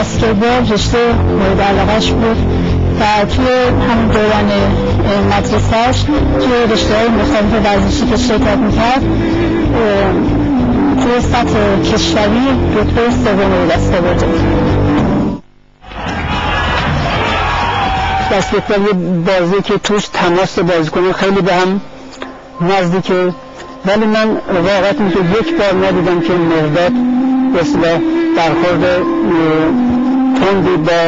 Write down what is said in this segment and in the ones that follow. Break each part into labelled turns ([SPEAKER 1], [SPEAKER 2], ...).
[SPEAKER 1] بسکتبال رشته مورد علاقش بود و توی همون دوران مدرسهش توی رشته های مختلف ورزشی که شرکت می‌کرد توی سطح کشوری رتبه سوم رو دست آورده
[SPEAKER 2] بسکتبال یه بازی که توش تماس بازیکنان خیلی به هم نزدیکه. ولی من واقعا که یک بار ندیدم که مرداد اصلا برخورد تندی با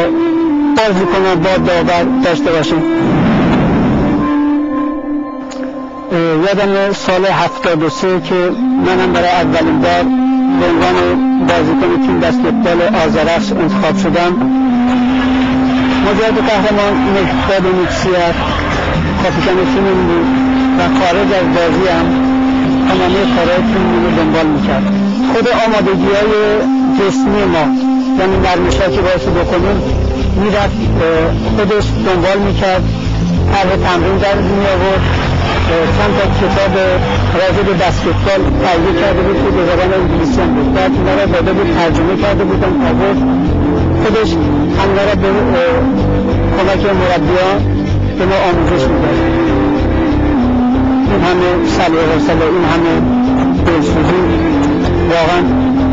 [SPEAKER 2] بازیکنان با داور داشته باشیم. یادم سال هفتاد و سه که منم برای اولین بار به عنوان بازیکن تیم بسکتبال آزارفس انتخاب شدم. مجرد قهرمان مهداد نیکسیت کاپیتان تیمم بود و خارج از بازی هم تمامی کارهای تیم رو دنبال می‌کرد. خود آمادگی های جسمی ما یعنی نرمش که باعث بکنیم می‌رفت خودش دنبال می‌کرد طرح تمرین در می آورد چند تا کتاب راجع به بسکتبال تهیه کرده بود که به زبان انگلیسی هم بود. بعد اینا را داده بود ترجمه کرده بودم آورد. خودش همه را به کمک مربیان به ما آموزش می‌داد. این همه سلیقه و این همه دلسوزی واقعا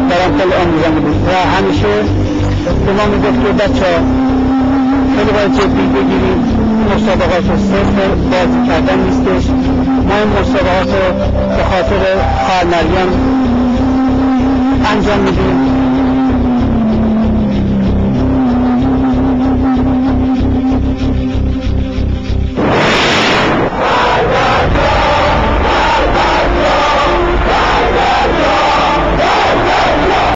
[SPEAKER 2] برام خیلی آموزنده بود و همیشه به ما می‌گفت که بچه خیلی باید جدی بگیریم مسابقات صفر بازی کردن نیستش. ما این مسابقات رو به خاطر خواهر مریم انجام میدیم.